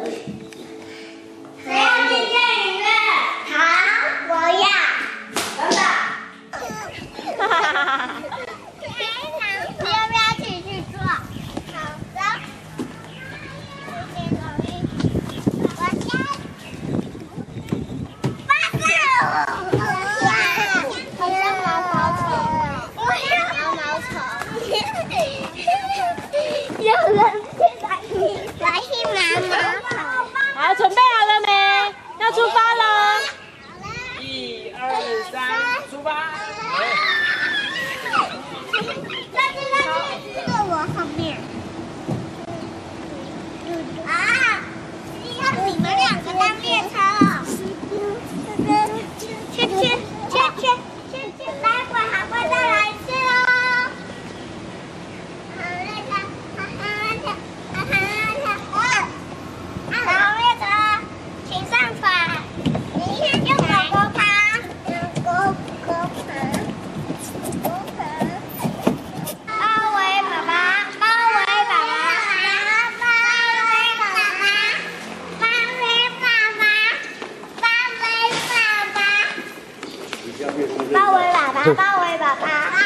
Irish 出发包围爸爸，我也爸爸。